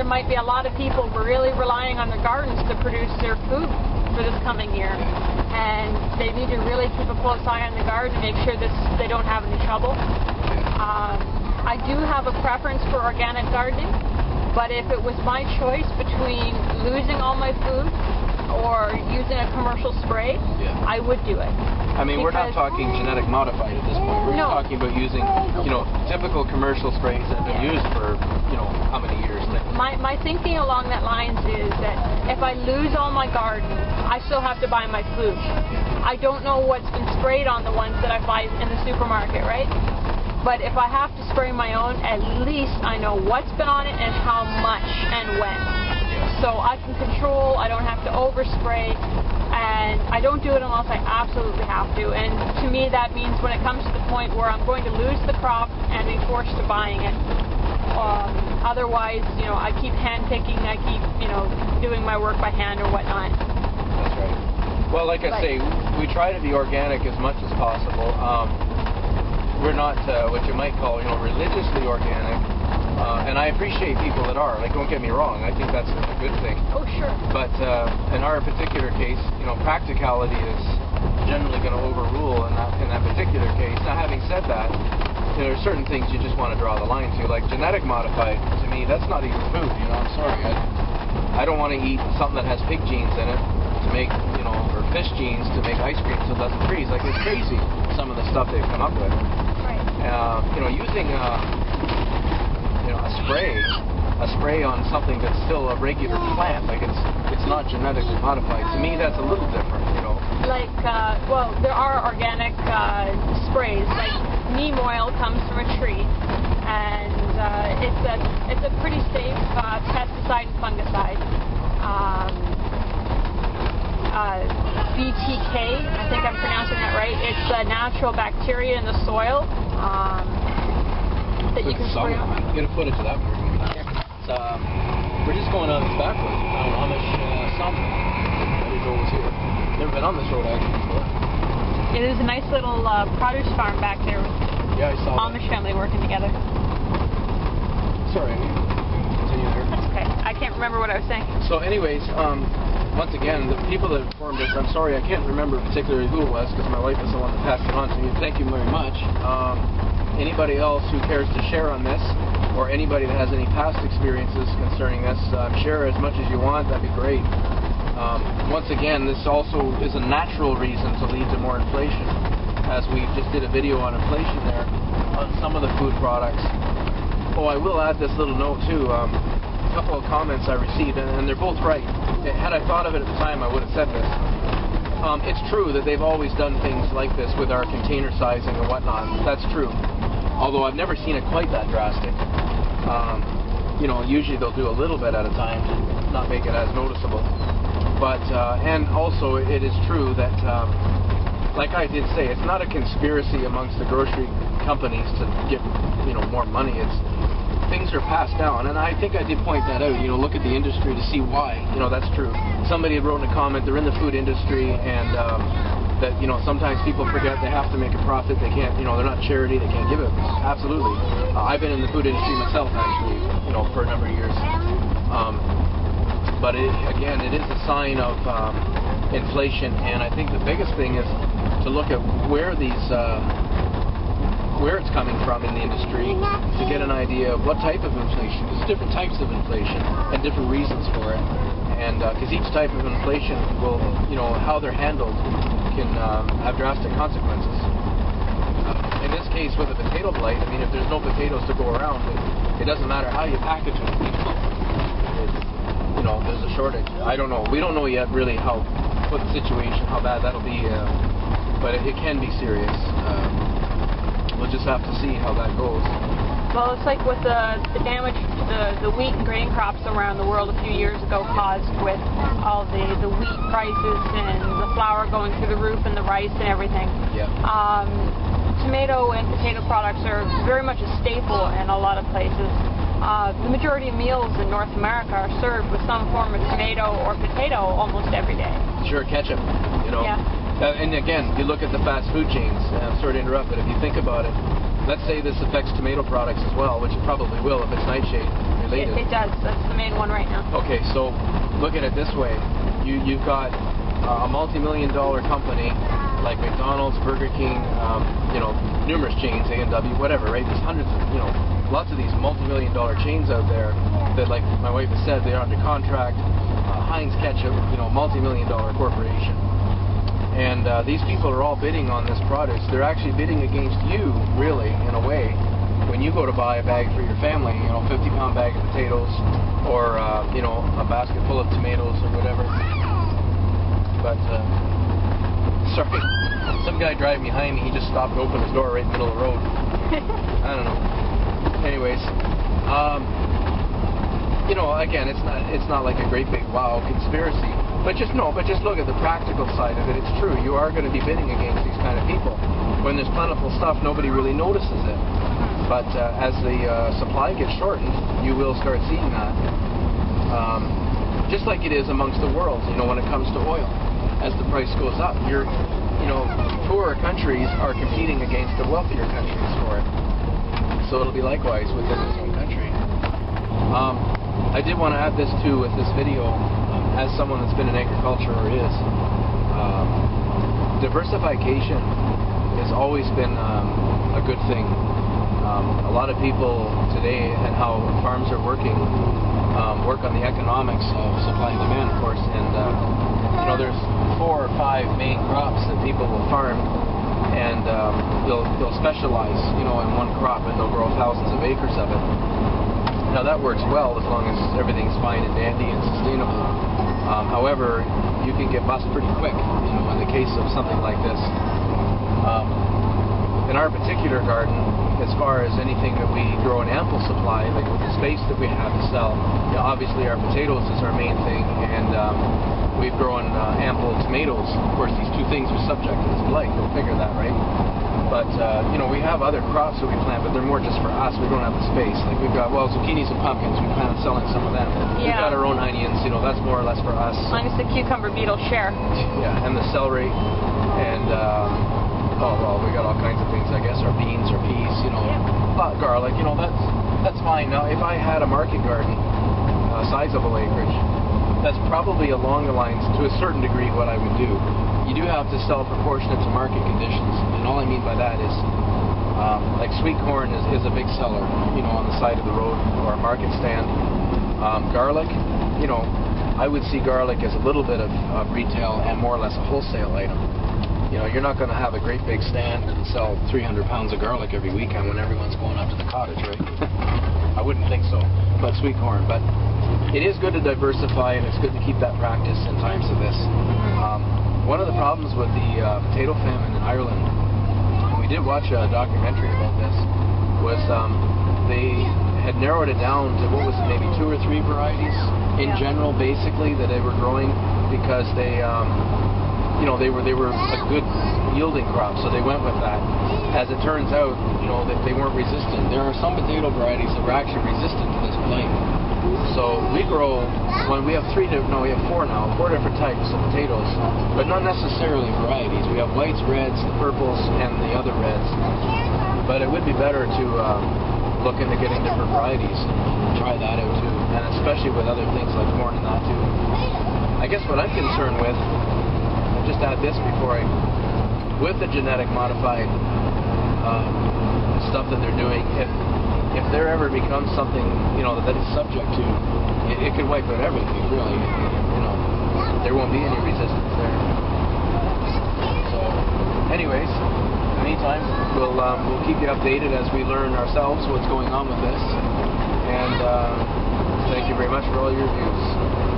there might be a lot of people really relying on their gardens to produce their food for this coming year. And they need to really keep a close eye on the garden and make sure this they don't have any trouble. Um, I do have a preference for organic gardening, but if it was my choice between losing all my food or using a commercial spray, Yeah. I would do it. I mean, we're not talking genetic modified at this point. We're No. talking about using, you know, typical commercial sprays that have been Yeah. used for, you know, how many years now? My, my thinking along that lines is that if I lose all my garden, I still have to buy my food. I don't know what's been sprayed on the ones that I buy in the supermarket, right? But if I have to spray my own, at least I know what's been on it and how much and when. So I can control, I don't have to overspray, and I don't do it unless I absolutely have to. And to me, that means when it comes to the point where I'm going to lose the crop and be forced to buying it. Um, otherwise, you know, I keep hand picking, I keep, you know, doing my work by hand or whatnot. That's right. Well, like I But- say, we try to be organic as much as possible. Um, we're not uh, what you might call, you know, religiously organic. Uh, and I appreciate people that are. Like, don't get me wrong. I think that's a good thing. Oh, sure. But uh, in our particular case, you know, practicality is generally going to overrule in that in that particular case. Now, having said that, there are certain things you just want to draw the line to, like genetic modified. To me, that's not even food. You know, I'm sorry. I, I don't want to eat something that has pig genes in it to make, you know, or fish genes to make ice cream so it doesn't freeze. Like it's crazy some of the stuff they've come up with. Right. Uh, you know, using uh, a spray, a spray on something that's still a regular plant, like it's it's not genetically modified. To me, that's a little different. You know. Like, uh, well, there are organic uh, sprays. Like neem oil comes from a tree, and uh, it's a it's a pretty safe uh, pesticide and fungicide. Um, uh, BTK, I think I'm pronouncing that right. It's a natural bacteria in the soil um, that you can spray on. Get a footage of that. When we're. It's, um, we're just going on this backwards. Down Amish uh, Joel was here. Never been on this road actually before. It is a nice little uh, produce farm back there Yeah, I saw Amish family working together. Sorry. Continue there. That's okay. I can't remember what I was saying. So, anyways, um, once again, the people that informed us, I'm sorry, I can't remember particularly who it was because my wife is the one that passed it on to me. Thank you very much. Um, anybody else who cares to share on this, or anybody that has any past experiences concerning this, uh, share as much as you want. That'd be great. Um, once again, this also is a natural reason to lead to more inflation, as we just did a video on inflation there on some of the food products. Oh, I will add this little note too. Um, a couple of comments I received, and, and they're both right. Had I thought of it at the time, I would have said this. Um, it's true that they've always done things like this with our container sizing and whatnot. That's true. Although I've never seen it quite that drastic. Um, you know, usually they'll do a little bit at a time to not make it as noticeable. But uh, and also it is true that, um, like I did say, it's not a conspiracy amongst the grocery companies to get you know more money. It's things are passed down, and I think I did point that out. You know, look at the industry to see why. You know, that's true. Somebody wrote in a comment they're in the food industry, and um, that you know sometimes people forget they have to make a profit. They can't, you know, they're not charity. They can't give it. Absolutely. Uh, I've been in the food industry myself, actually. You know, for a number of years. Um, but it, again, it is a sign of um, inflation, and I think the biggest thing is to look at where these. Uh, where it's coming from in the industry to get an idea of what type of inflation. There's different types of inflation and different reasons for it. And because each type of inflation will, you know, how they're handled can um, have drastic consequences. Uh, in this case, with a potato blight, I mean, if there's no potatoes to go around, it, it doesn't matter how you package them. It, you know, there's a shortage. I don't know. We don't know yet really how, what the situation, how bad that'll be, uh, but it, it can be serious. Um, we'll just have to see how that goes. Well, it's like with the, the damage the, the wheat and grain crops around the world a few years ago caused with all the, the wheat prices and the flour going through the roof and the rice and everything. Yeah. Um, tomato and potato products are very much a staple in a lot of places. Uh, the majority of meals in North America are served with some form of tomato or potato almost every day. Sure, ketchup. You know. Yeah. Uh, and again, you look at the fast food chains. Uh, I'm sorry to interrupt, but if you think about it, let's say this affects tomato products as well, which it probably will if it's nightshade It, related. it does. That's the main one right now. Okay, so look at it this way: you you've got uh, a multi-million dollar company like McDonald's, Burger King, um, you know, numerous chains, A and W, whatever, right? There's hundreds of, you know, lots of these multi-million dollar chains out there that, like my wife has said, they're under contract. Uh, Heinz Ketchup, you know, multi-million dollar corporation. And uh, these people are all bidding on this product. They're actually bidding against you, really, in a way, when you go to buy a bag for your family, you know, 50 pound bag of potatoes or, uh, you know, a basket full of tomatoes or whatever. But, uh, sorry, some guy driving behind me, he just stopped to open his door right in the middle of the road. I don't know. Anyways, um, you know, again, it's not it's not like a great big wow conspiracy, but just no, but just look at the practical side of it. It's true. You are going to be bidding against these kind of people. When there's plentiful stuff, nobody really notices it. But uh, as the uh, supply gets shortened, you will start seeing that. Um, just like it is amongst the world, you know, when it comes to oil. As the price goes up, you're, you know, poorer countries are competing against the wealthier countries for it. So it'll be likewise within this own country. Um, I did want to add this too with this video, as someone that's been in agriculture or is. Um, diversification has always been um, a good thing. Um, a lot of people today and how farms are working um, work on the economics of supply and demand, of course. And uh, you know, there's four or five main crops that people will farm, and um, they'll they'll specialize, you know, in one crop, and they'll grow thousands of acres of it. Now that works well as long as everything's fine and dandy and sustainable. Um, however, you can get bust pretty quick, you know, in the case of something like this. Um, in our particular garden, as far as anything that we grow in ample supply, like with the space that we have to sell, you know, obviously our potatoes is our main thing, and um, we've grown uh, ample tomatoes. Of course, these two things are subject to this blight. You'll figure that, right? But uh, you know, we have other crops that we plant, but they're more just for us. We don't have the space. Like we've got well, zucchinis and pumpkins. We plan on selling some of them. We've got our own onions. You know, that's more or less for us. Minus the cucumber beetle share. Yeah, and the celery, and um, oh well, we got all kinds of things. I guess our beans, our peas, you know, uh, garlic. You know, that's that's fine. Now, if I had a market garden, uh, sizable acreage, that's probably along the lines to a certain degree what I would do. You do have to sell proportionate to market conditions, and all I mean by that is. Um, like sweet corn is, is a big seller, you know, on the side of the road or a market stand. Um, garlic, you know, I would see garlic as a little bit of, of retail and more or less a wholesale item. You know, you're not going to have a great big stand and sell 300 pounds of garlic every weekend when everyone's going up to the cottage, right? I wouldn't think so. But sweet corn, but it is good to diversify and it's good to keep that practice in times of this. Um, one of the problems with the uh, potato famine in Ireland, and we did watch a documentary about this, was um, they had narrowed it down to what was it, maybe two or three varieties in Yeah. general, basically that they were growing because they, um, you know, they were they were a good yielding crop, so they went with that. As it turns out, you know, that they weren't resistant. There are some potato varieties that were actually resistant to this blight. So we grow when we have three no we have four now four different types of potatoes, but not necessarily varieties. We have whites, reds, purples, and the other reds. But it would be better to um, look into getting different varieties and try that out too, and especially with other things like corn and that too. I guess what I'm concerned with, just add this before I, with the genetic modified um, stuff that they're doing, if if there ever becomes something you know that subject to, it, it could wipe out everything really. You know, there won't be any resistance there. So, anyways, in the meantime, we'll um, we'll keep you updated as we learn ourselves what's going on with this. And uh, thank you very much for all your views.